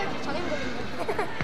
해야지 장인거든요.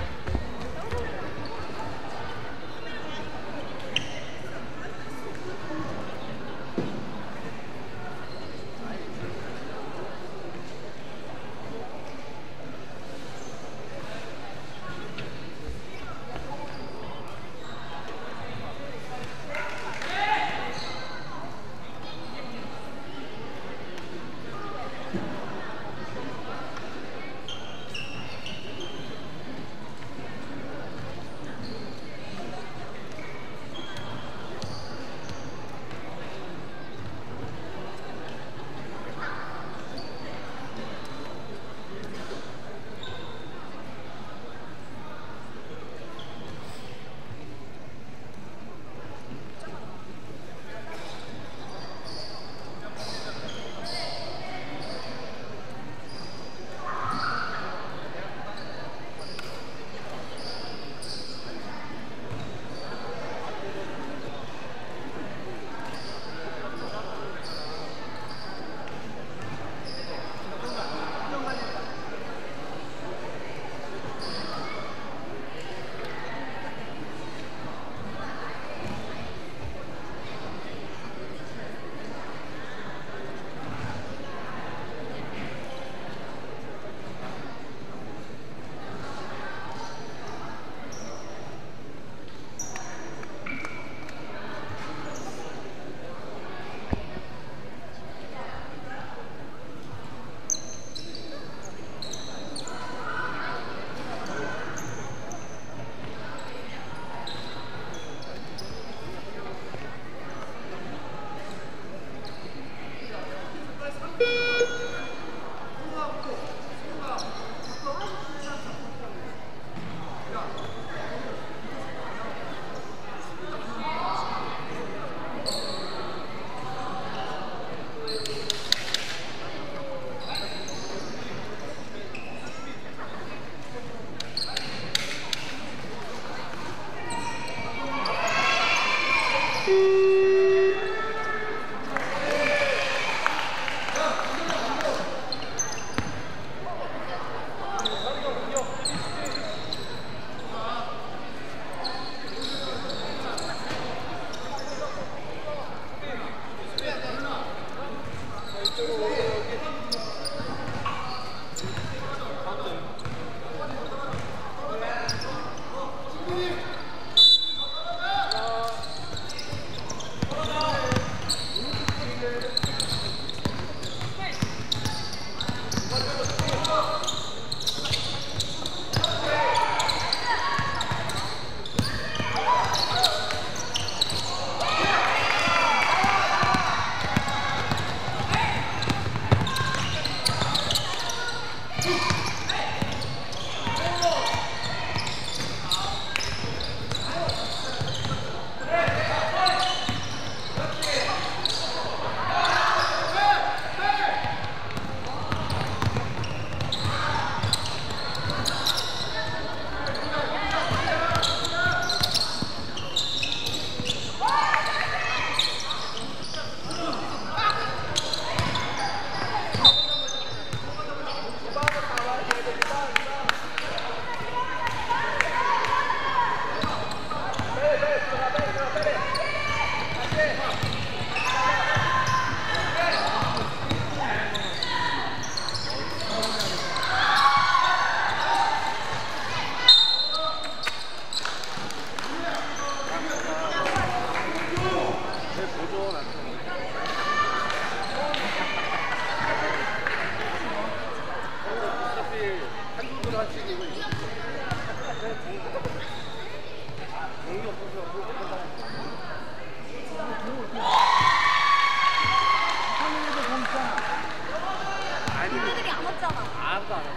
안 찍어.